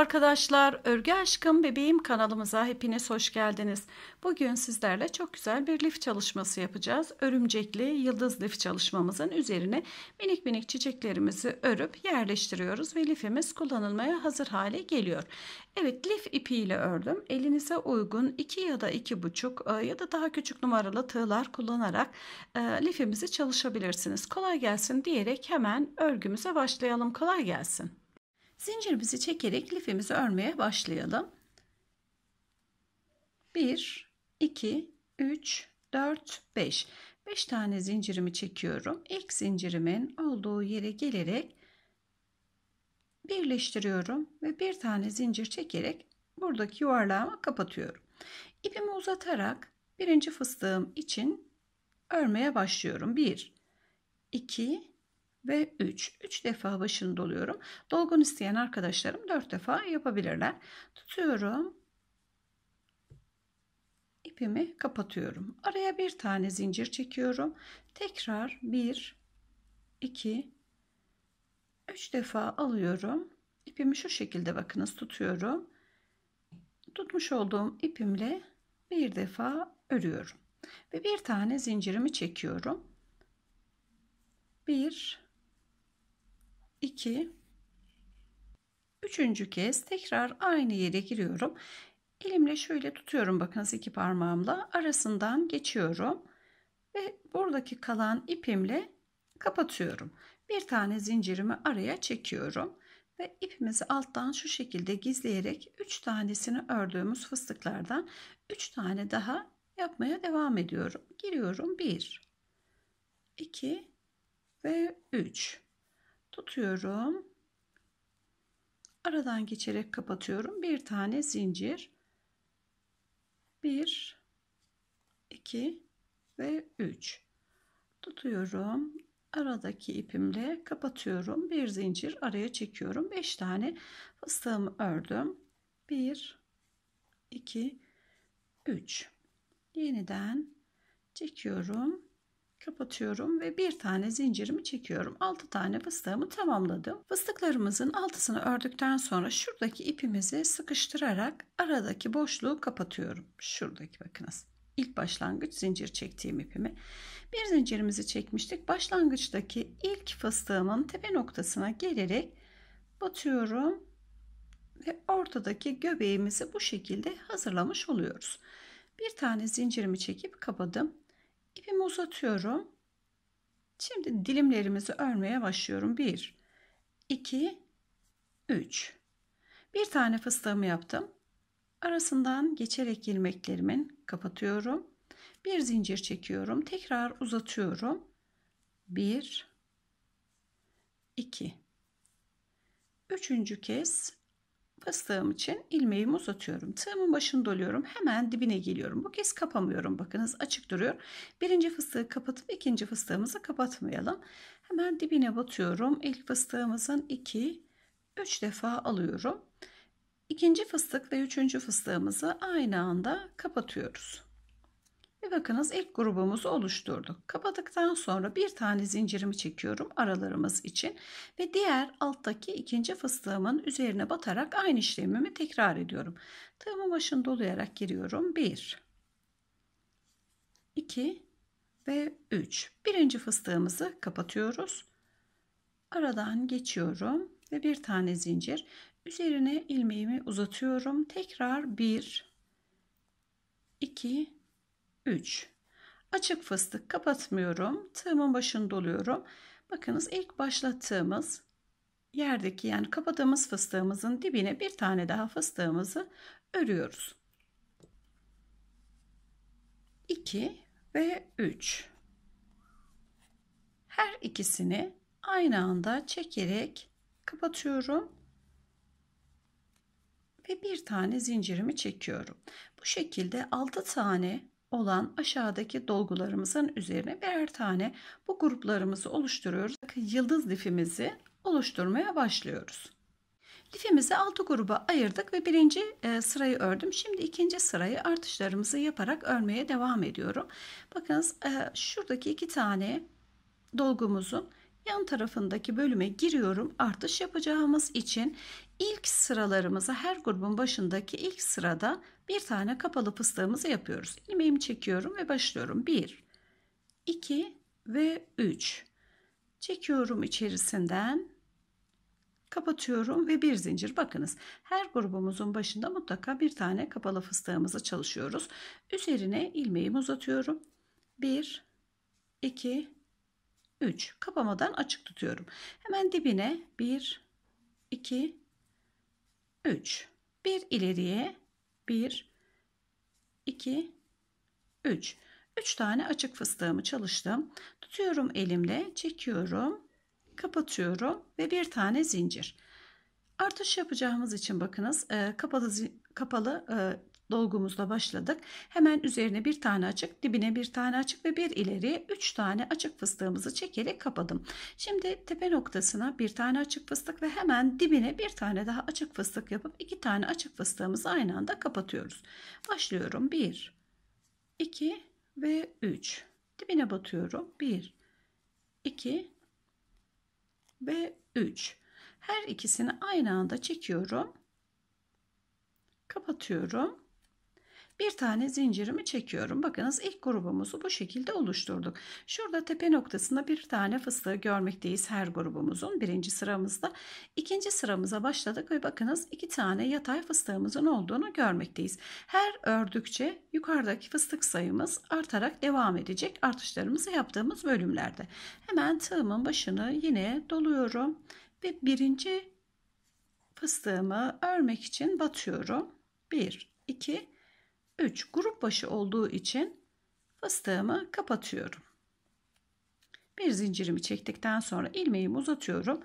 arkadaşlar, Örgü Aşkım Bebeğim kanalımıza hepiniz hoş geldiniz. Bugün sizlerle çok güzel bir lif çalışması yapacağız. Örümcekli yıldız lif çalışmamızın üzerine minik minik çiçeklerimizi örüp yerleştiriyoruz ve lifimiz kullanılmaya hazır hale geliyor. Evet lif ipiyle ördüm. Elinize uygun 2 ya da 2,5 e, ya da daha küçük numaralı tığlar kullanarak e, lifimizi çalışabilirsiniz. Kolay gelsin diyerek hemen örgümüze başlayalım. Kolay gelsin. Zincirimizi çekerek lifimizi örmeye başlayalım. 1, 2, 3, 4, 5. 5 tane zincirimi çekiyorum. İlk zincirimin olduğu yere gelerek birleştiriyorum ve bir tane zincir çekerek buradaki yuvarlağımı kapatıyorum. İpimi uzatarak birinci fıstığım için örmeye başlıyorum. 1, 2, ve 3. 3 defa başını doluyorum. Dolgun isteyen arkadaşlarım 4 defa yapabilirler. Tutuyorum. İpimi kapatıyorum. Araya bir tane zincir çekiyorum. Tekrar 1 2 3 defa alıyorum. İpimi şu şekilde bakınız tutuyorum. Tutmuş olduğum ipimle bir defa örüyorum. Ve bir tane zincirimi çekiyorum. 1 2 Üçüncü kez tekrar aynı yere giriyorum. Elimle şöyle tutuyorum bakınız iki parmağımla arasından geçiyorum ve buradaki kalan ipimle kapatıyorum. Bir tane zincirimi araya çekiyorum ve ipimizi alttan şu şekilde gizleyerek 3 tanesini ördüğümüz fıstıklardan 3 tane daha yapmaya devam ediyorum. Giriyorum 1 2 ve 3 tutuyorum. Aradan geçerek kapatıyorum. Bir tane zincir. 1 2 ve 3 tutuyorum. Aradaki ipimle kapatıyorum. Bir zincir araya çekiyorum. 5 tane fıstığımı ördüm. 1 2 3 yeniden çekiyorum kapatıyorum ve bir tane zincirimi çekiyorum. 6 tane fıstığımı tamamladım. Fıstıklarımızın altısını ördükten sonra şuradaki ipimizi sıkıştırarak aradaki boşluğu kapatıyorum. Şuradaki bakınız. İlk başlangıç zincir çektiğim ipimi. Bir zincirimizi çekmiştik. Başlangıçtaki ilk fıstığımın tepe noktasına gelerek batıyorum ve ortadaki göbeğimizi bu şekilde hazırlamış oluyoruz. Bir tane zincirimi çekip kapadım. İpimi uzatıyorum. Şimdi dilimlerimizi örmeye başlıyorum. 1 2 3 Bir tane fıstığımı yaptım. Arasından geçerek ilmeklerimin kapatıyorum. Bir zincir çekiyorum. Tekrar uzatıyorum. 1 2 Üçüncü kez Fıstığım için ilmeğimi uzatıyorum. Tığımın başını doluyorum. Hemen dibine geliyorum. Bu kez kapamıyorum. Bakınız açık duruyor. Birinci fıstığı kapatıp ikinci fıstığımızı kapatmayalım. Hemen dibine batıyorum. İlk fıstığımızın 2 3 defa alıyorum. İkinci fıstık ve üçüncü fıstığımızı aynı anda kapatıyoruz. Ve bakınız ilk grubumuzu oluşturduk. Kapadıktan sonra bir tane zincirimi çekiyorum aralarımız için ve diğer alttaki ikinci fıstığımın üzerine batarak aynı işlemimi tekrar ediyorum. Tığımın başını dolayarak giriyorum. 1 2 ve 3. Birinci fıstığımızı kapatıyoruz. Aradan geçiyorum ve bir tane zincir üzerine ilmeğimi uzatıyorum. Tekrar 1 2 3 açık fıstık kapatmıyorum. Tığımın başını doluyorum. Bakınız ilk başlattığımız yerdeki yani kapadığımız fıstığımızın dibine bir tane daha fıstığımızı örüyoruz. 2 ve 3 her ikisini aynı anda çekerek kapatıyorum ve bir tane zincirimi çekiyorum. Bu şekilde 6 tane olan aşağıdaki dolgularımızın üzerine birer tane bu gruplarımızı oluşturuyoruz. Yıldız lifimizi oluşturmaya başlıyoruz. Lifimizi 6 gruba ayırdık ve birinci e, sırayı ördüm. Şimdi ikinci sırayı artışlarımızı yaparak örmeye devam ediyorum. Bakınız e, şuradaki iki tane dolgumuzun yan tarafındaki bölüme giriyorum. Artış yapacağımız için ilk sıralarımızı her grubun başındaki ilk sırada bir tane kapalı fıstığımızı yapıyoruz. İlmeğimi çekiyorum ve başlıyorum. 1 2 ve 3 çekiyorum içerisinden. Kapatıyorum ve bir zincir. Bakınız her grubumuzun başında mutlaka bir tane kapalı fıstığımızı çalışıyoruz. Üzerine ilmeğimi uzatıyorum. 1 2 3 kapamadan açık tutuyorum. Hemen dibine 1 2 3 bir ileriye 1 2 3 3 tane açık fıstığımı çalıştım. Tutuyorum elimle çekiyorum kapatıyorum ve bir tane zincir. Artış yapacağımız için bakınız e, kapalı kapalı e, dolgumuzla başladık. Hemen üzerine bir tane açık, dibine bir tane açık ve bir ileriye üç tane açık fıstığımızı çekerek kapadım. Şimdi tepe noktasına bir tane açık fıstık ve hemen dibine bir tane daha açık fıstık yapıp iki tane açık fıstığımızı aynı anda kapatıyoruz. Başlıyorum. 1 2 ve 3. Dibine batıyorum. 1 2 ve 3. Her ikisini aynı anda çekiyorum. Kapatıyorum. Bir tane zincirimi çekiyorum. Bakınız ilk grubumuzu bu şekilde oluşturduk. Şurada tepe noktasında bir tane fıstığı görmekteyiz her grubumuzun birinci sıramızda. İkinci sıramıza başladık ve bakınız iki tane yatay fıstığımızın olduğunu görmekteyiz. Her ördükçe yukarıdaki fıstık sayımız artarak devam edecek artışlarımızı yaptığımız bölümlerde. Hemen tığımın başını yine doluyorum ve birinci fıstığımı örmek için batıyorum. 1, 2, 3 grup başı olduğu için fıstığımı kapatıyorum. Bir zincirimi çektikten sonra ilmeğimi uzatıyorum.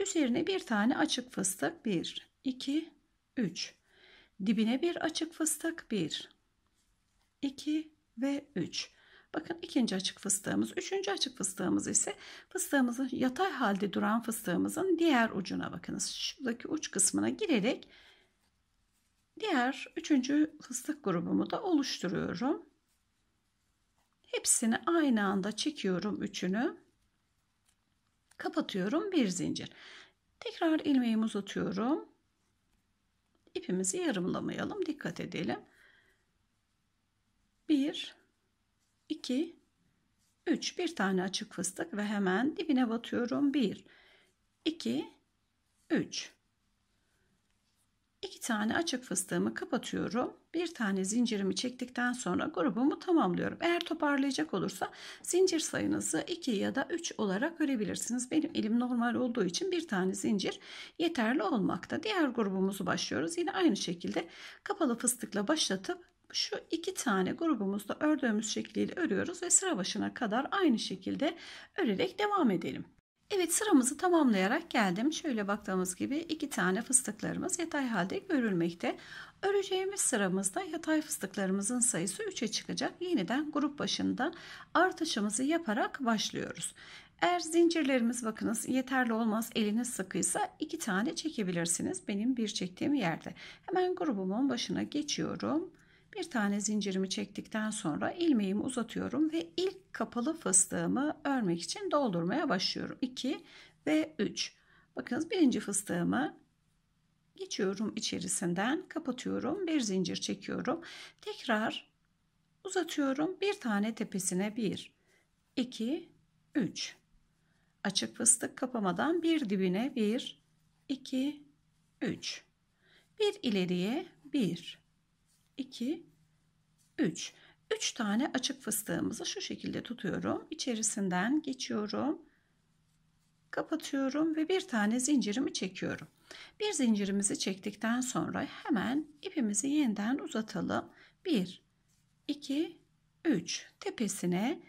Üzerine bir tane açık fıstık 1 2 3 dibine bir açık fıstık 1 2 ve 3 Bakın ikinci açık fıstığımız, üçüncü açık fıstığımız ise fıstığımızın yatay halde duran fıstığımızın diğer ucuna bakınız. Şuradaki uç kısmına girerek Diğer üçüncü fıstık grubumu da oluşturuyorum. Hepsini aynı anda çekiyorum üçünü. Kapatıyorum bir zincir. Tekrar ilmeğimi uzatıyorum. İpimizi yarımlamayalım. Dikkat edelim. 1 2 3 bir tane açık fıstık ve hemen dibine batıyorum. 1 2 3 İki tane açık fıstığımı kapatıyorum. Bir tane zincirimi çektikten sonra grubumu tamamlıyorum. Eğer toparlayacak olursa zincir sayınızı 2 ya da 3 olarak görebilirsiniz. Benim elim normal olduğu için bir tane zincir yeterli olmakta. Diğer grubumuzu başlıyoruz. Yine aynı şekilde kapalı fıstıkla başlatıp şu iki tane grubumuzda ördüğümüz şekliyle örüyoruz ve sıra başına kadar aynı şekilde örerek devam edelim. Evet sıramızı tamamlayarak geldim. Şöyle baktığımız gibi iki tane fıstıklarımız yatay halde görülmekte. Öreceğimiz sıramızda yatay fıstıklarımızın sayısı 3'e çıkacak. Yeniden grup başında artışımızı yaparak başlıyoruz. Eğer zincirlerimiz bakınız yeterli olmaz eliniz sıkıysa iki tane çekebilirsiniz. Benim bir çektiğim yerde. Hemen grubumun başına geçiyorum. Bir tane zincirimi çektikten sonra ilmeğimi uzatıyorum ve ilk kapalı fıstığımı örmek için doldurmaya başlıyorum. 2 ve 3. Bakınız birinci fıstığımı geçiyorum içerisinden kapatıyorum. Bir zincir çekiyorum. Tekrar uzatıyorum. Bir tane tepesine 1 2 3 açık fıstık kapamadan bir dibine 1 2 3 bir ileriye 1 2 3 3 tane açık fıstığımızı şu şekilde tutuyorum. İçerisinden geçiyorum. Kapatıyorum ve bir tane zincirimi çekiyorum. Bir zincirimizi çektikten sonra hemen ipimizi yeniden uzatalım. 1 2 3 tepesine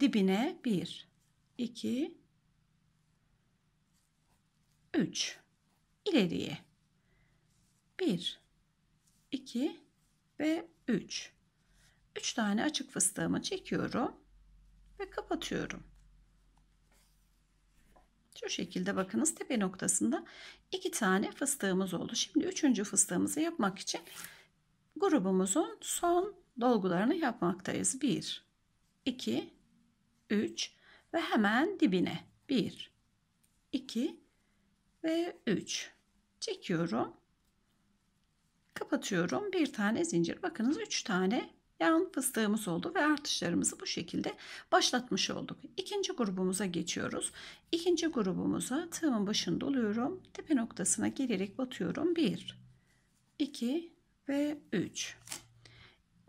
dibine 1 2 3 ileriye 1 2 ve 3 3 tane açık fıstığımı çekiyorum ve kapatıyorum. Şu şekilde bakınız tepe noktasında iki tane fıstığımız oldu. Şimdi üçüncü fıstığımızı yapmak için grubumuzun son dolgularını yapmaktayız. 1, 2, 3 ve hemen dibine 1, 2 ve 3 çekiyorum kapatıyorum bir tane zincir bakınız 3 tane yan fıstığımız oldu ve artışlarımızı bu şekilde başlatmış olduk İkinci grubumuza geçiyoruz İkinci grubumuza tığımın başını doluyorum tepe noktasına gelerek batıyorum 1 2 ve 3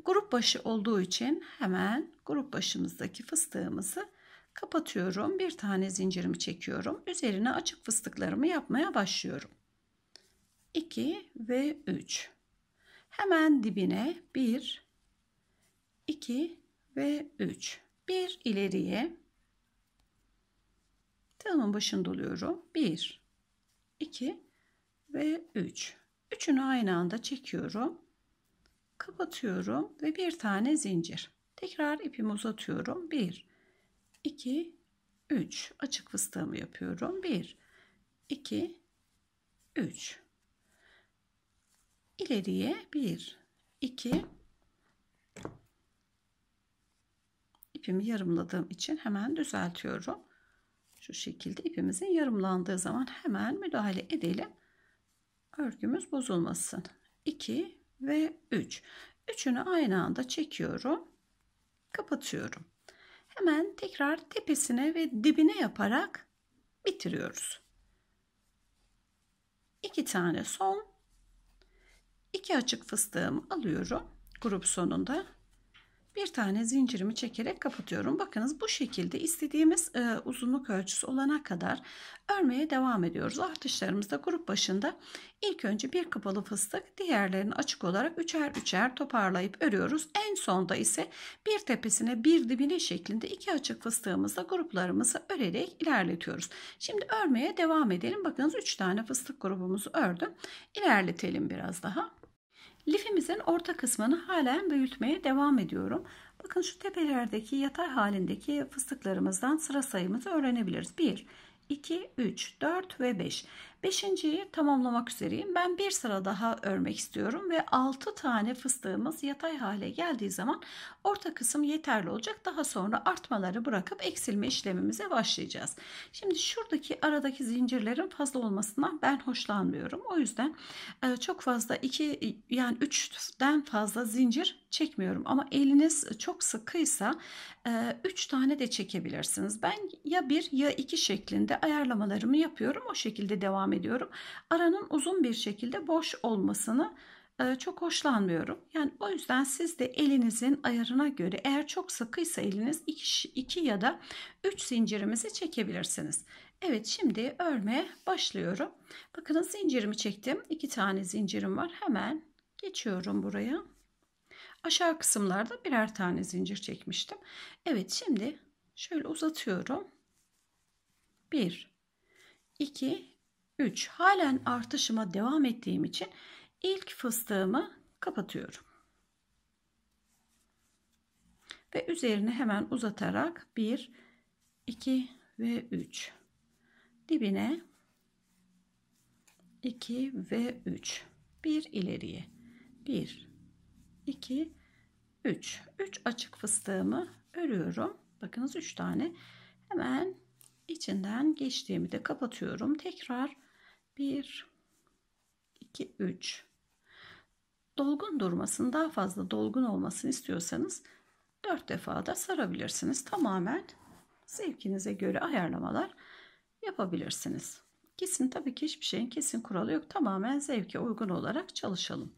grup başı olduğu için hemen grup başımızdaki fıstığımızı kapatıyorum. Bir tane zincirimi çekiyorum. Üzerine açık fıstıklarımı yapmaya başlıyorum. 2 ve 3. Hemen dibine 1 2 ve 3. Bir ileriye tığımın başını doluyorum. 1 2 ve 3. Üçünü aynı anda çekiyorum. Kapatıyorum ve bir tane zincir. Tekrar ipimi uzatıyorum. 1 2 3 açık fıstığımı yapıyorum. 1 2 3 ileriye 1 2 ipimi yarımladığım için hemen düzeltiyorum. Şu şekilde ipimizin yarımlandığı zaman hemen müdahale edelim. Örgümüz bozulmasın. 2 ve 3. Üçünü aynı anda çekiyorum. Kapatıyorum. Hemen tekrar tepesine ve dibine yaparak bitiriyoruz. İki tane son, iki açık fıstığımı alıyorum grup sonunda bir tane zincirimi çekerek kapatıyorum. Bakınız bu şekilde istediğimiz e, uzunluk ölçüsü olana kadar örmeye devam ediyoruz. Artışlarımızda grup başında ilk önce bir kapalı fıstık diğerlerini açık olarak üçer üçer toparlayıp örüyoruz. En sonda ise bir tepesine bir dibine şeklinde iki açık fıstığımızla gruplarımızı örerek ilerletiyoruz. Şimdi örmeye devam edelim. Bakınız 3 tane fıstık grubumuzu ördüm. İlerletelim biraz daha. Lifimizin orta kısmını halen büyütmeye devam ediyorum. Bakın şu tepelerdeki yatay halindeki fıstıklarımızdan sıra sayımızı öğrenebiliriz. 1, 2, 3, 4 ve 5. Beşinciyi tamamlamak üzereyim. Ben bir sıra daha örmek istiyorum ve 6 tane fıstığımız yatay hale geldiği zaman orta kısım yeterli olacak. Daha sonra artmaları bırakıp eksilme işlemimize başlayacağız. Şimdi şuradaki aradaki zincirlerin fazla olmasından ben hoşlanmıyorum. O yüzden e, çok fazla 2 yani 3'den fazla zincir çekmiyorum. Ama eliniz çok sıkıysa 3 tane de çekebilirsiniz. Ben ya bir ya iki şeklinde ayarlamalarımı yapıyorum. O şekilde devam ediyorum. Aranın uzun bir şekilde boş olmasını çok hoşlanmıyorum. Yani o yüzden siz de elinizin ayarına göre eğer çok sıkıysa eliniz 2 ya da 3 zincirimizi çekebilirsiniz. Evet şimdi örmeye başlıyorum. Bakın zincirimi çektim. 2 tane zincirim var. Hemen geçiyorum buraya. Aşağı kısımlarda birer tane zincir çekmiştim. Evet şimdi şöyle uzatıyorum. 1 2 3 halen artışıma devam ettiğim için ilk fıstığımı kapatıyorum. Ve üzerine hemen uzatarak 1 2 ve 3 dibine 2 ve 3 bir ileriye. 1 2 3 3 açık fıstığımı örüyorum. Bakınız 3 tane. Hemen içinden geçtiğimi de kapatıyorum. Tekrar 1 2 3 dolgun durmasın daha fazla dolgun olmasını istiyorsanız 4 defa da sarabilirsiniz. Tamamen zevkinize göre ayarlamalar yapabilirsiniz. Kesin tabii ki hiçbir şeyin kesin kuralı yok. Tamamen zevke uygun olarak çalışalım.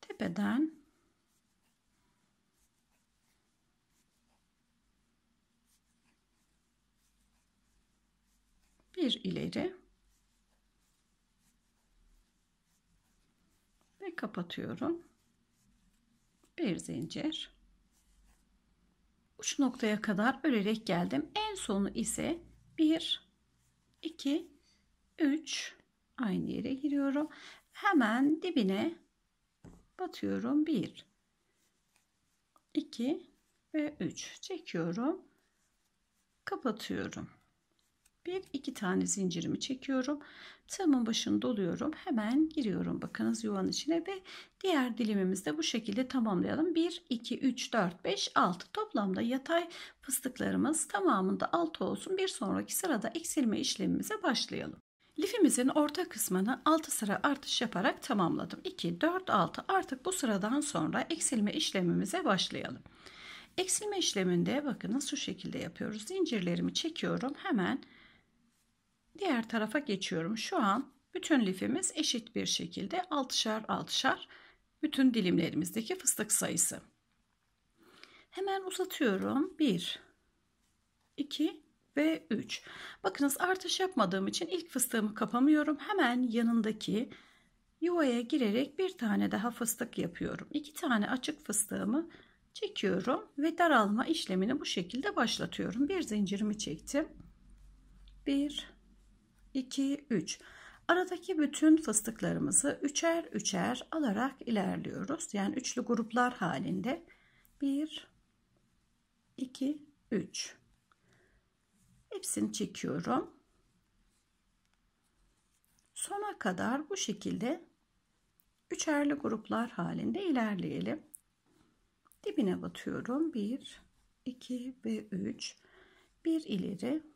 Tepeden bir ileri ve kapatıyorum. Bir zincir. Uç noktaya kadar örerek geldim. En sonu ise 1 2 3 aynı yere giriyorum. Hemen dibine batıyorum 1 2 ve 3 çekiyorum kapatıyorum bir iki tane zincirimi çekiyorum. Tığımın başını doluyorum. Hemen giriyorum bakınız yuvanın içine ve diğer dilimimizi de bu şekilde tamamlayalım. 1, 2, 3, 4, 5, 6 toplamda yatay fıstıklarımız tamamında 6 olsun. Bir sonraki sırada eksilme işlemimize başlayalım. Lifimizin orta kısmını 6 sıra artış yaparak tamamladım. 2, 4, 6 artık bu sıradan sonra eksilme işlemimize başlayalım. Eksilme işleminde bakınız şu şekilde yapıyoruz. Zincirlerimi çekiyorum. Hemen diğer tarafa geçiyorum. Şu an bütün lifimiz eşit bir şekilde altışar altışar bütün dilimlerimizdeki fıstık sayısı. Hemen uzatıyorum. 1 2 ve 3. Bakınız artış yapmadığım için ilk fıstığımı kapamıyorum. Hemen yanındaki yuvaya girerek bir tane daha fıstık yapıyorum. İki tane açık fıstığımı çekiyorum ve daralma işlemini bu şekilde başlatıyorum. Bir zincirimi çektim. 1 2 3 Aradaki bütün fıstıklarımızı üçer üçer alarak ilerliyoruz. Yani üçlü gruplar halinde 1 2 3 Hepsini çekiyorum. Sona kadar bu şekilde üçerli gruplar halinde ilerleyelim. Dibine batıyorum. 1, 2 ve 3. Bir ileri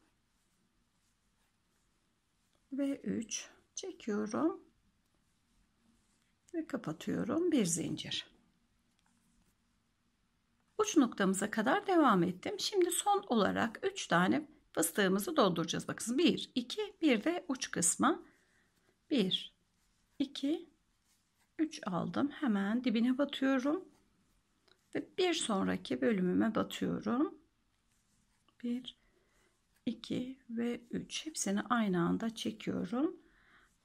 ve 3 çekiyorum ve kapatıyorum. Bir zincir. Uç noktamıza kadar devam ettim. Şimdi son olarak 3 tane fıstığımızı dolduracağız. Bakın 1, 2, bir de uç kısmı. 1, 2, 3 aldım. Hemen dibine batıyorum. Ve bir sonraki bölümüme batıyorum. 1, 2 ve 3. Hepsini aynı anda çekiyorum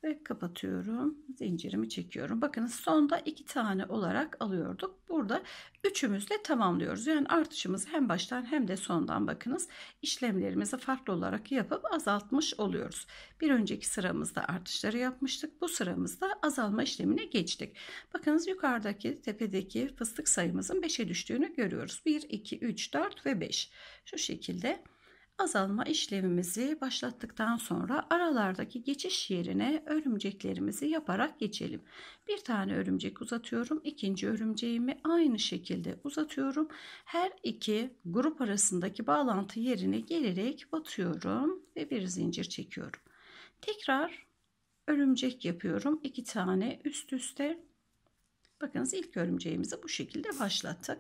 ve kapatıyorum. Zincirimi çekiyorum. Bakın sonda iki tane olarak alıyorduk. Burada üçümüzle tamamlıyoruz. Yani artışımızı hem baştan hem de sondan bakınız işlemlerimizi farklı olarak yapıp azaltmış oluyoruz. Bir önceki sıramızda artışları yapmıştık. Bu sıramızda azalma işlemine geçtik. Bakınız yukarıdaki tepedeki fıstık sayımızın 5'e düştüğünü görüyoruz. 1, 2, 3, 4 ve 5. Şu şekilde azalma işlemimizi başlattıktan sonra aralardaki geçiş yerine örümceklerimizi yaparak geçelim. Bir tane örümcek uzatıyorum. ikinci örümceğimi aynı şekilde uzatıyorum. Her iki grup arasındaki bağlantı yerine gelerek batıyorum ve bir zincir çekiyorum. Tekrar örümcek yapıyorum. iki tane üst üste. Bakınız ilk örümceğimizi bu şekilde başlattık.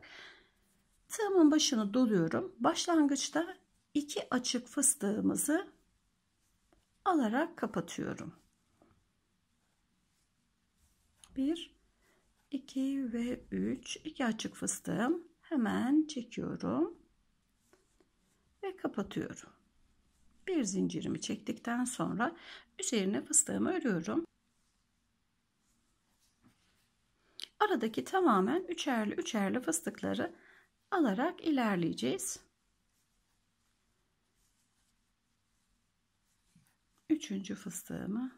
Tığımın başını doluyorum. Başlangıçta iki açık fıstığımızı alarak kapatıyorum. 1 2 ve 3 iki açık fıstığım hemen çekiyorum ve kapatıyorum. Bir zincirimi çektikten sonra üzerine fıstığımı örüyorum. Aradaki tamamen üçerli üçerli fıstıkları alarak ilerleyeceğiz. Üçüncü fıstığımı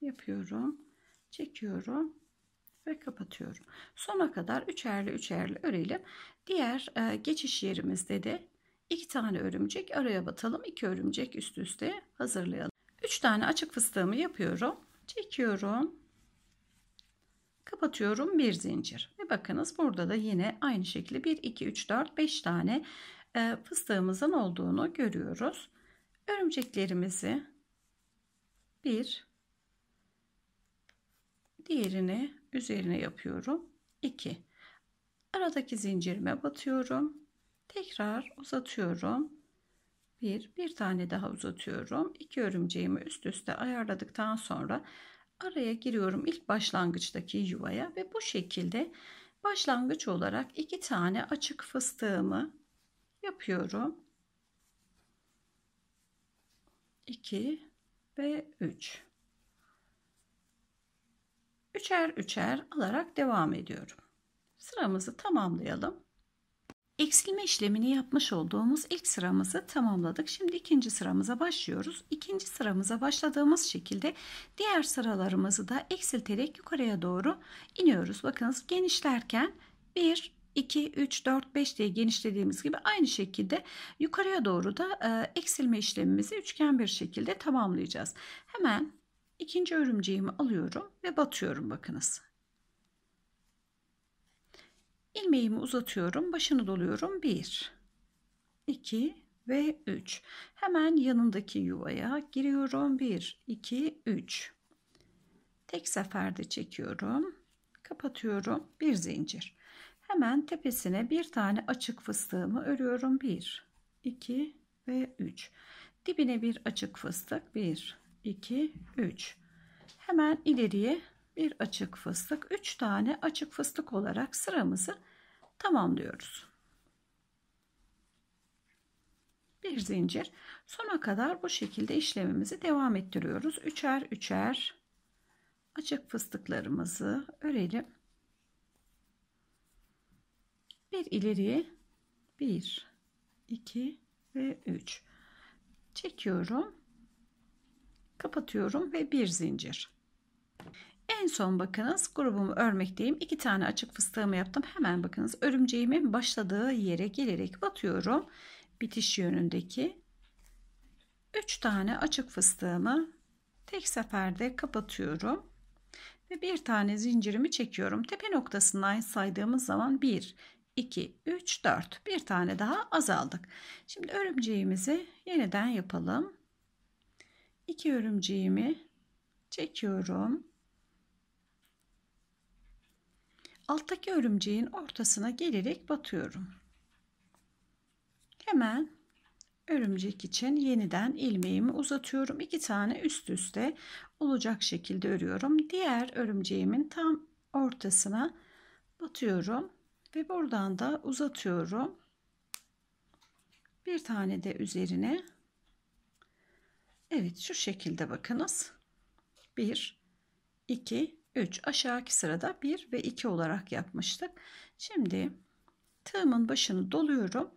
yapıyorum çekiyorum ve kapatıyorum. Sona kadar üçerli üçerli örelim diğer e, geçiş yerimizde de iki tane örümcek araya batalım iki örümcek üst üste hazırlayalım. Üç tane açık fıstığımı yapıyorum çekiyorum kapatıyorum bir zincir. Ve bakınız burada da yine aynı şekilde 1 2 3 4 5 tane e, fıstığımızın olduğunu görüyoruz. Örümceklerimizi bir. Diğerini üzerine yapıyorum. 2 aradaki zincirime batıyorum. Tekrar uzatıyorum. Bir bir tane daha uzatıyorum. İki örümceğimi üst üste ayarladıktan sonra araya giriyorum ilk başlangıçtaki yuvaya ve bu şekilde başlangıç olarak iki tane açık fıstığımı yapıyorum. 2 ve 3. Üçer üçer alarak devam ediyorum. Sıramızı tamamlayalım. Eksilme işlemini yapmış olduğumuz ilk sıramızı tamamladık. Şimdi ikinci sıramıza başlıyoruz. İkinci sıramıza başladığımız şekilde diğer sıralarımızı da eksilterek yukarıya doğru iniyoruz. Bakınız genişlerken 1, 2, 3, 4, 5 diye genişlediğimiz gibi aynı şekilde yukarıya doğru da e, eksilme işlemimizi üçgen bir şekilde tamamlayacağız. Hemen ikinci örümceğimi alıyorum ve batıyorum bakınız. İlmeğimi uzatıyorum, başını doluyorum. 1, 2 ve 3. Hemen yanındaki yuvaya giriyorum. 1, 2, 3. Tek seferde çekiyorum. Kapatıyorum. Bir zincir. Hemen tepesine bir tane açık fıstığımı örüyorum. 1, 2 ve 3. Dibine bir açık fıstık. 1, 2, 3. Hemen ileriye bir açık fıstık. 3 tane açık fıstık olarak sıramızı tamamlıyoruz. Bir zincir. Sona kadar bu şekilde işlemimizi devam ettiriyoruz. Üçer üçer açık fıstıklarımızı örelim. Bir ileriye. 1 2 ve 3 çekiyorum. Kapatıyorum ve bir zincir. En son bakınız grubumu örmekteyim iki tane açık fıstığımı yaptım. Hemen bakınız örümceğimin başladığı yere gelerek batıyorum. Bitiş yönündeki 3 tane açık fıstığımı tek seferde kapatıyorum ve bir tane zincirimi çekiyorum. Tepe noktasından saydığımız zaman 1, 2, 3, 4. Bir tane daha azaldık. Şimdi örümceğimizi yeniden yapalım. 2 örümceğimi çekiyorum. Alttaki örümceğin ortasına gelerek batıyorum. Hemen örümcek için yeniden ilmeğimi uzatıyorum. İki tane üst üste olacak şekilde örüyorum. Diğer örümceğimin tam ortasına batıyorum ve buradan da uzatıyorum. Bir tane de üzerine Evet şu şekilde bakınız. 1 2 3 aşağıki sırada 1 ve 2 olarak yapmıştık. Şimdi tığımın başını doluyorum.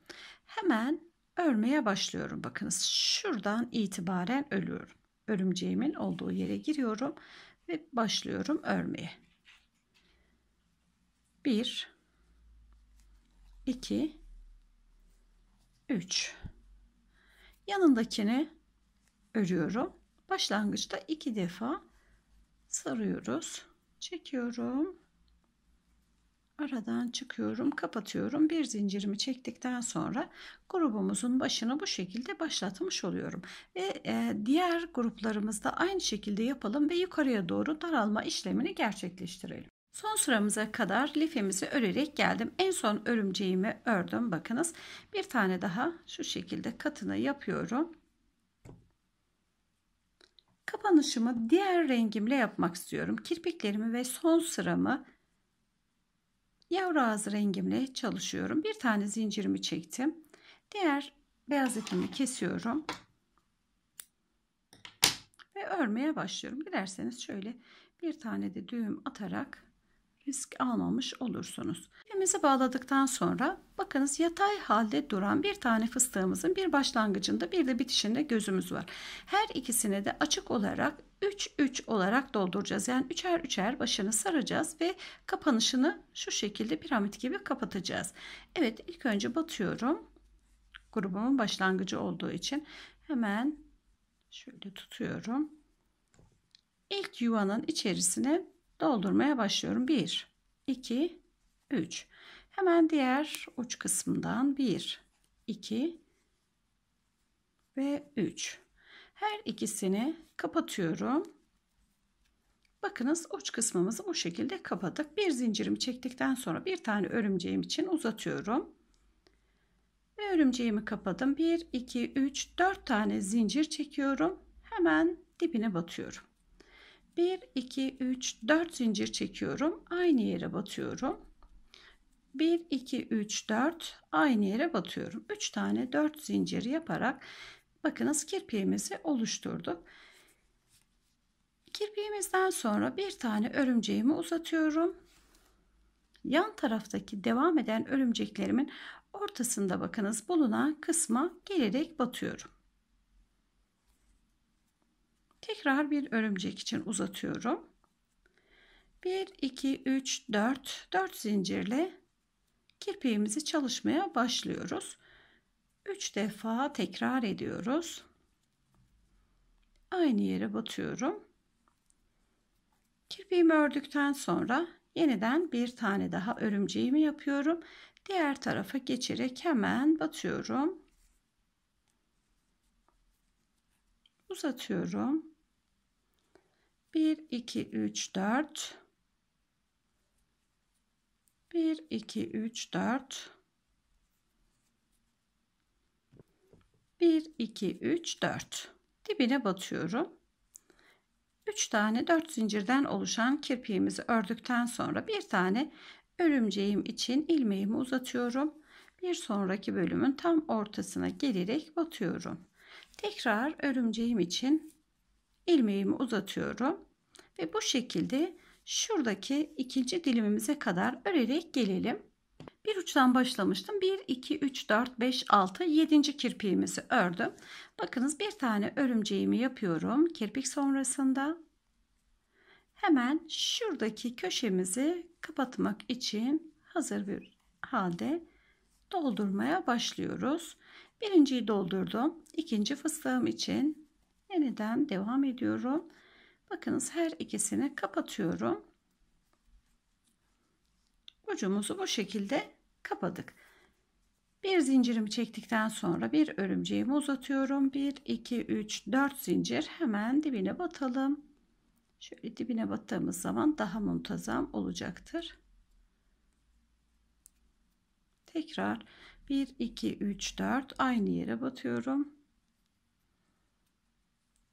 Hemen örmeye başlıyorum. Bakınız şuradan itibaren örüyorum. Örümceğimin olduğu yere giriyorum ve başlıyorum örmeye. 1 2 3 yanındakini örüyorum. Başlangıçta iki defa sarıyoruz. Çekiyorum. Aradan çıkıyorum kapatıyorum. Bir zincirimi çektikten sonra grubumuzun başını bu şekilde başlatmış oluyorum. Ve e, diğer gruplarımızda aynı şekilde yapalım ve yukarıya doğru daralma işlemini gerçekleştirelim son sıramıza kadar lifimizi örerek geldim en son örümceğimi ördüm bakınız bir tane daha şu şekilde katını yapıyorum kapanışımı diğer rengimle yapmak istiyorum kirpiklerimi ve son sıramı yavru ağzı rengimle çalışıyorum. Bir tane zincirimi çektim. Diğer beyaz ipimi kesiyorum. Ve örmeye başlıyorum. Dilerseniz şöyle bir tane de düğüm atarak risk almamış olursunuz. İpimizi bağladıktan sonra bakınız yatay halde duran bir tane fıstığımızın bir başlangıcında bir de bitişinde gözümüz var. Her ikisine de açık olarak 3 3 olarak dolduracağız. Yani üçer üçer başını saracağız ve kapanışını şu şekilde piramit gibi kapatacağız. Evet ilk önce batıyorum. Grubumun başlangıcı olduğu için hemen şöyle tutuyorum. İlk yuvanın içerisine doldurmaya başlıyorum. 1 2 3 Hemen diğer uç kısmından 1 2 ve 3 her ikisini kapatıyorum. Bakınız uç kısmımızı bu şekilde kapadık. Bir zincirimi çektikten sonra bir tane örümceğim için uzatıyorum. Ve örümceğimi kapadım. 1, 2, 3, 4 tane zincir çekiyorum. Hemen dibine batıyorum. 1, 2, 3, 4 zincir çekiyorum. Aynı yere batıyorum. 1, 2, 3, 4 aynı yere batıyorum. 3 tane 4 zincir yaparak bakınız kirpiğimizi oluşturduk. Kirpiğimizden sonra bir tane örümceğimi uzatıyorum. Yan taraftaki devam eden örümceklerimin ortasında bakınız bulunan kısma gelerek batıyorum. Tekrar bir örümcek için uzatıyorum. 1 2 3 4 4 zincirle kirpiğimizi çalışmaya başlıyoruz. 3 defa tekrar ediyoruz. Aynı yere batıyorum. Kirpiğimi ördükten sonra yeniden bir tane daha örümceğimi yapıyorum. Diğer tarafa geçerek hemen batıyorum. Uzatıyorum. 1 2 3 4 1 2 3 4 1 2 3 4 dibine batıyorum. 3 tane 4 zincirden oluşan kirpiğimizi ördükten sonra bir tane örümceğim için ilmeğimi uzatıyorum. Bir sonraki bölümün tam ortasına gelerek batıyorum. Tekrar örümceğim için ilmeğimi uzatıyorum ve bu şekilde şuradaki ikinci dilimimize kadar örerek gelelim. Bir uçtan başlamıştım. 1, 2, 3, 4, 5, 6, 7. kirpiğimizi ördüm. Bakınız bir tane örümceğimi yapıyorum. Kirpik sonrasında hemen şuradaki köşemizi kapatmak için hazır bir halde doldurmaya başlıyoruz. Birinciyi doldurdum. İkinci fıstığım için yeniden devam ediyorum. Bakınız her ikisini kapatıyorum. Ucumuzu bu şekilde kapadık. Bir zincirimi çektikten sonra bir örümceğimi uzatıyorum. 1, 2, 3, 4 zincir hemen dibine batalım. Şöyle dibine battığımız zaman daha muntazam olacaktır. Tekrar 1, 2, 3, 4 aynı yere batıyorum.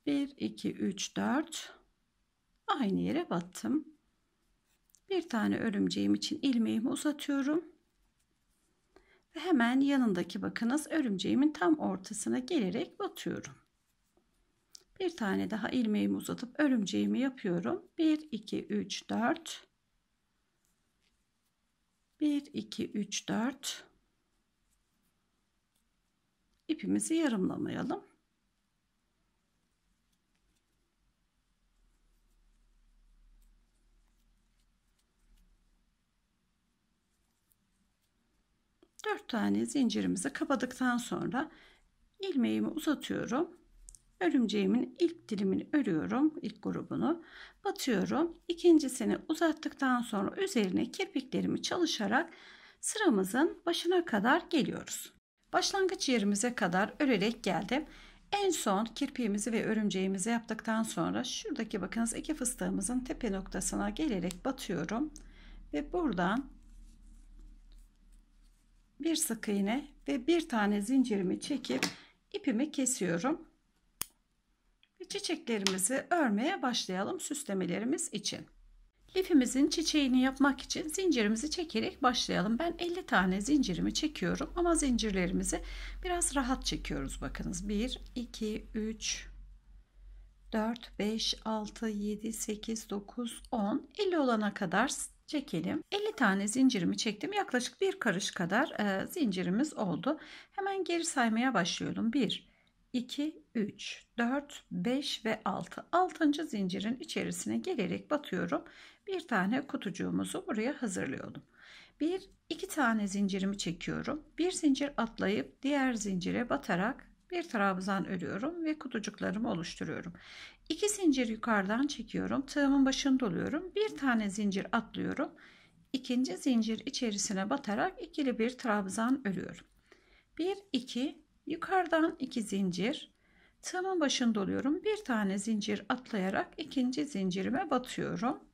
1, 2, 3, 4 aynı yere battım. Bir tane örümceğim için ilmeğimi uzatıyorum. Ve hemen yanındaki bakınız örümceğimin tam ortasına gelerek batıyorum. Bir tane daha ilmeğimi uzatıp örümceğimi yapıyorum. 1 2 3 4 1 2 3 4 ipimizi yarımlamayalım. Dört tane zincirimizi kapadıktan sonra ilmeğimi uzatıyorum. Örümceğimin ilk dilimini örüyorum. ilk grubunu batıyorum. İkincisini uzattıktan sonra üzerine kirpiklerimi çalışarak sıramızın başına kadar geliyoruz. Başlangıç yerimize kadar örerek geldim. En son kirpiğimizi ve örümceğimizi yaptıktan sonra şuradaki bakınız iki fıstığımızın tepe noktasına gelerek batıyorum. Ve buradan bir sık iğne ve bir tane zincirimi çekip ipimi kesiyorum. Ve çiçeklerimizi örmeye başlayalım süslemelerimiz için. Lifimizin çiçeğini yapmak için zincirimizi çekerek başlayalım. Ben 50 tane zincirimi çekiyorum ama zincirlerimizi biraz rahat çekiyoruz. Bakınız 1, 2, 3, 4, 5, 6, 7, 8, 9, 10, 50 olana kadar çekelim. 50 tane zincirimi çektim. Yaklaşık bir karış kadar e, zincirimiz oldu. Hemen geri saymaya başlıyorum. 1, 2, 3, 4, 5 ve 6. 6. zincirin içerisine gelerek batıyorum. Bir tane kutucuğumuzu buraya hazırlıyorum. Bir, iki tane zincirimi çekiyorum. Bir zincir atlayıp diğer zincire batarak bir trabzan örüyorum ve kutucuklarımı oluşturuyorum. İki zincir yukarıdan çekiyorum. Tığımın başını doluyorum. Bir tane zincir atlıyorum. İkinci zincir içerisine batarak ikili bir trabzan örüyorum. 1 2 yukarıdan 2 zincir tığımın başını doluyorum. Bir tane zincir atlayarak ikinci zincirime batıyorum.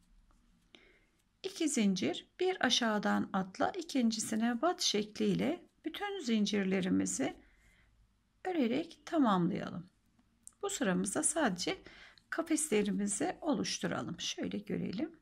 2 zincir bir aşağıdan atla ikincisine bat şekliyle bütün zincirlerimizi örerek tamamlayalım. Bu sıramızda sadece kafeslerimizi oluşturalım. Şöyle görelim.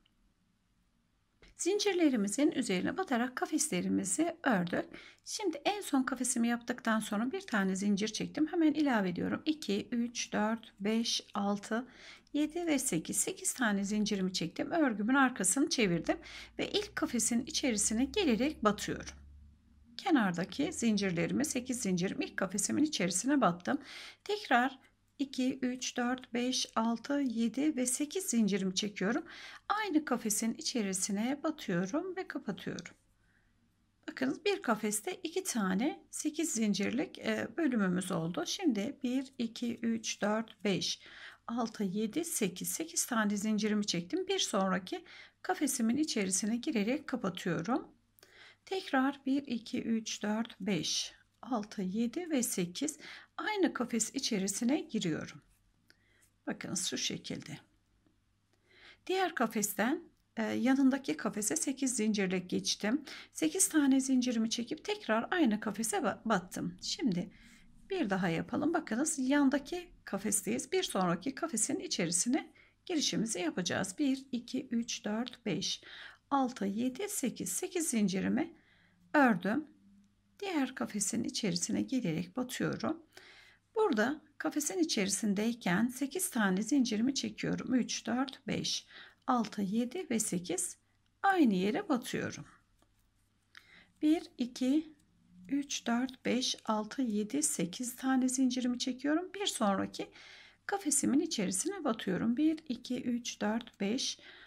Zincirlerimizin üzerine batarak kafeslerimizi ördük. Şimdi en son kafesimi yaptıktan sonra bir tane zincir çektim. Hemen ilave ediyorum. 2, 3, 4, 5, 6, 7 ve 8. 8 tane zincirimi çektim. Örgümün arkasını çevirdim. Ve ilk kafesin içerisine gelerek batıyorum. Kenardaki zincirlerimi 8 zincirim ilk kafesimin içerisine battım. Tekrar 2, 3, 4, 5, 6, 7 ve 8 zincirimi çekiyorum. Aynı kafesin içerisine batıyorum ve kapatıyorum. bakın bir kafeste iki tane 8 zincirlik e, bölümümüz oldu. Şimdi 1, 2, 3, 4, 5, 6, 7, 8. 8 tane zincirimi çektim. Bir sonraki kafesimin içerisine girerek kapatıyorum. Tekrar 1, 2, 3, 4, 5, 6, 7 ve 8 aynı kafes içerisine giriyorum. Bakın şu şekilde. Diğer kafesten e, yanındaki kafese 8 zincirle geçtim. 8 tane zincirimi çekip tekrar aynı kafese battım. Şimdi bir daha yapalım. Bakınız yandaki kafesteyiz. Bir sonraki kafesin içerisine girişimizi yapacağız. 1, 2, 3, 4, 5, 6, 7, 8. 8 zincirimi ördüm. Diğer kafesin içerisine gelerek batıyorum. Burada kafesin içerisindeyken 8 tane zincirimi çekiyorum. 3, 4, 5, 6, 7 ve 8 aynı yere batıyorum. 1, 2, 3, 4, 5, 6, 7, 8 tane zincirimi çekiyorum. Bir sonraki kafesimin içerisine batıyorum. 1, 2, 3, 4, 5, 6,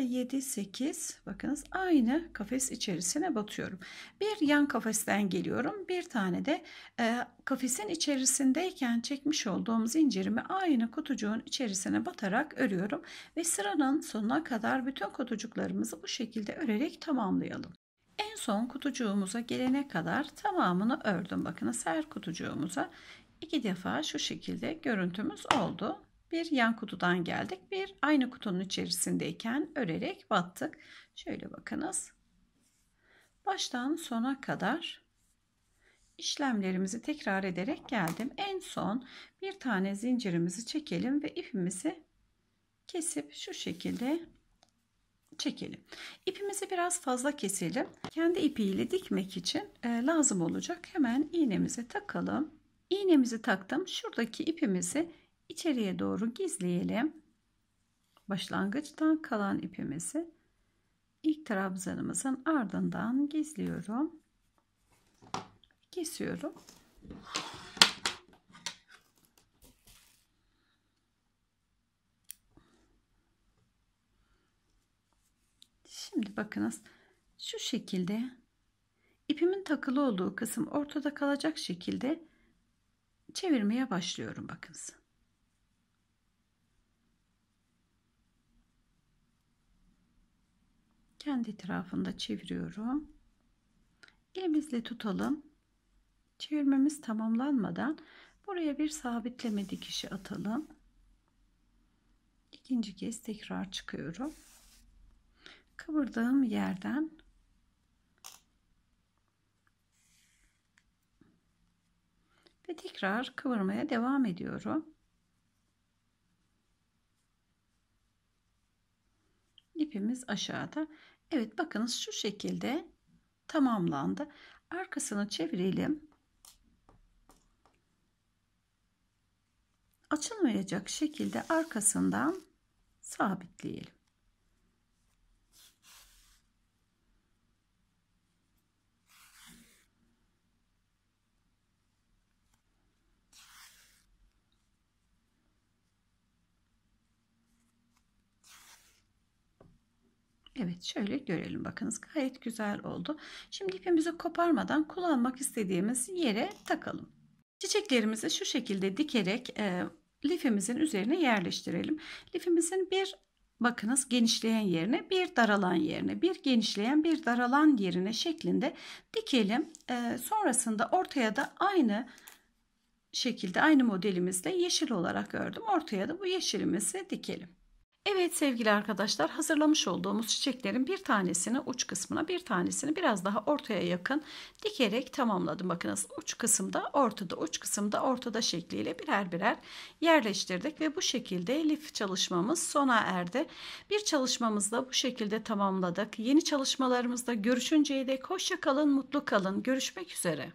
7, 8 bakınız aynı kafes içerisine batıyorum. Bir yan kafesten geliyorum. Bir tane de e, kafesin içerisindeyken çekmiş olduğum zincirimi aynı kutucuğun içerisine batarak örüyorum. Ve sıranın sonuna kadar bütün kutucuklarımızı bu şekilde örerek tamamlayalım. En son kutucuğumuza gelene kadar tamamını ördüm. Bakınız her kutucuğumuza iki defa şu şekilde görüntümüz oldu. Bir yan kutudan geldik. Bir aynı kutunun içerisindeyken örerek battık. Şöyle bakınız. Baştan sona kadar işlemlerimizi tekrar ederek geldim. En son bir tane zincirimizi çekelim ve ipimizi kesip şu şekilde çekelim. İpimizi biraz fazla keselim. Kendi ipiyle dikmek için e, lazım olacak. Hemen iğnemize takalım. İğnemizi taktım. Şuradaki ipimizi içeriye doğru gizleyelim. Başlangıçtan kalan ipimizi ilk trabzanımızın ardından gizliyorum. Kesiyorum. Şimdi bakınız şu şekilde ipimin takılı olduğu kısım ortada kalacak şekilde çevirmeye başlıyorum bakınız. Kendi etrafında çeviriyorum. Elimizle tutalım. Çevirmemiz tamamlanmadan buraya bir sabitleme dikişi atalım. İkinci kez tekrar çıkıyorum. Kıvırdığım yerden ve tekrar kıvırmaya devam ediyorum. İpimiz aşağıda. Evet bakınız şu şekilde tamamlandı. Arkasını çevirelim. Açılmayacak şekilde arkasından sabitleyelim. Evet şöyle görelim bakınız gayet güzel oldu. Şimdi ipimizi koparmadan kullanmak istediğimiz yere takalım. Çiçeklerimizi şu şekilde dikerek e, lifimizin üzerine yerleştirelim. Lifimizin bir bakınız genişleyen yerine bir daralan yerine bir genişleyen bir daralan yerine şeklinde dikelim. E, sonrasında ortaya da aynı şekilde aynı modelimizle yeşil olarak ördüm. Ortaya da bu yeşilimizi dikelim. Evet sevgili arkadaşlar hazırlamış olduğumuz çiçeklerin bir tanesini uç kısmına bir tanesini biraz daha ortaya yakın dikerek tamamladım. Bakınız uç kısımda ortada uç kısımda ortada şekliyle birer birer yerleştirdik ve bu şekilde lif çalışmamız sona erdi. Bir çalışmamızda bu şekilde tamamladık. Yeni çalışmalarımızda görüşünceye dek hoşça kalın mutlu kalın görüşmek üzere.